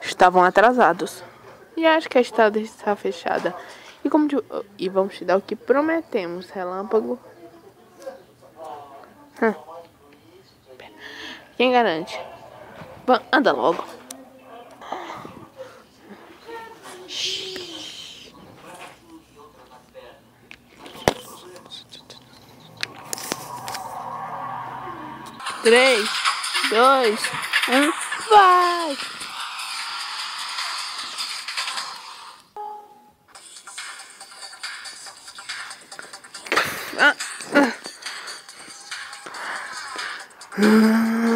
Estavam atrasados. E acho que a estrada está fechada. E, como e vamos te dar o que prometemos, relâmpago. Hum. Quem garante? Anda logo. Três, dois, um, vai! Ah, ah.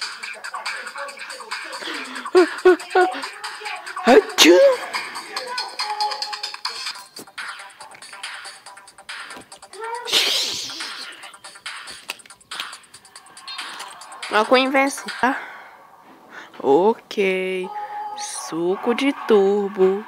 Maconha vence, tá? Ok. Suco de turbo.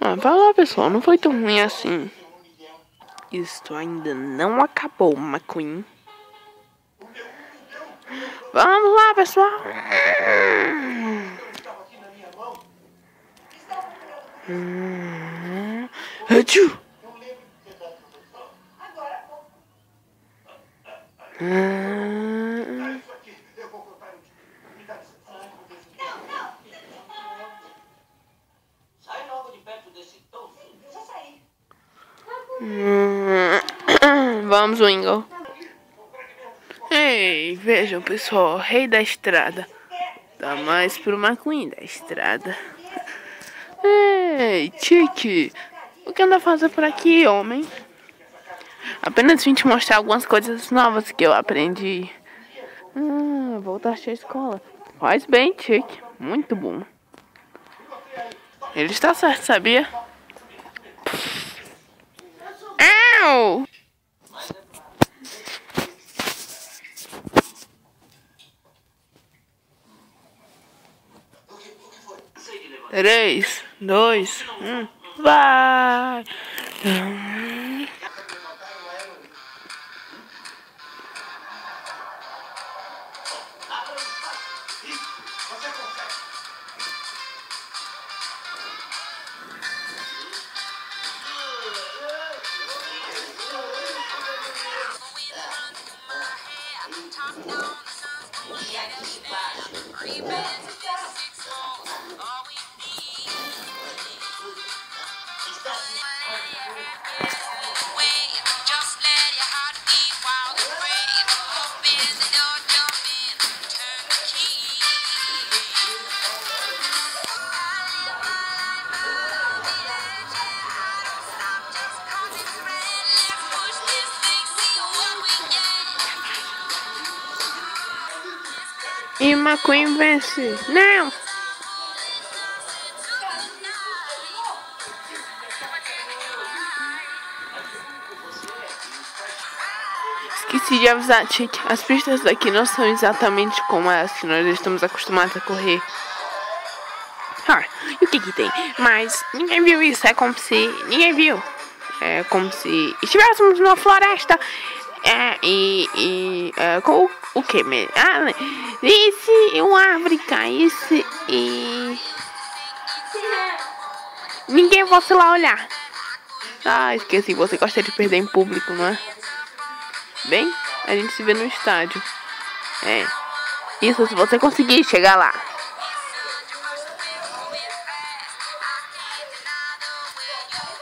Ah, vai lá, pessoal. Não foi tão ruim assim. Isto ainda não acabou, McQueen. Vamos lá, pessoal. Hum. Achoo. Hum. Hum. Vamos, Wingo. Ei, vejam, pessoal. Rei da estrada. Dá mais pro McQueen da estrada. Ei, Tiki. O que anda fazendo por aqui, homem? Apenas vim te mostrar algumas coisas novas que eu aprendi. Ah, voltaste à escola. Faz bem, Tiki. Muito bom. Ele está certo, sabia? Ow! 3, 2, 1, vai! Rebound. E McQueen vence. Não! Esqueci de avisar, Chick. As pistas daqui não são exatamente como as que nós estamos acostumados a correr. Ah, e o que que tem? Mas ninguém viu isso. É como se... Ninguém viu. É como se estivéssemos numa floresta. É, e... e é, com o que mesmo? Ah, e se uma árvore caísse e. Ninguém fosse lá olhar. Ah, esqueci, você gosta de perder em público, não é? Bem, A gente se vê no estádio. É. Isso se você conseguir chegar lá.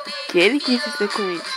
O que ele quis dizer com isso?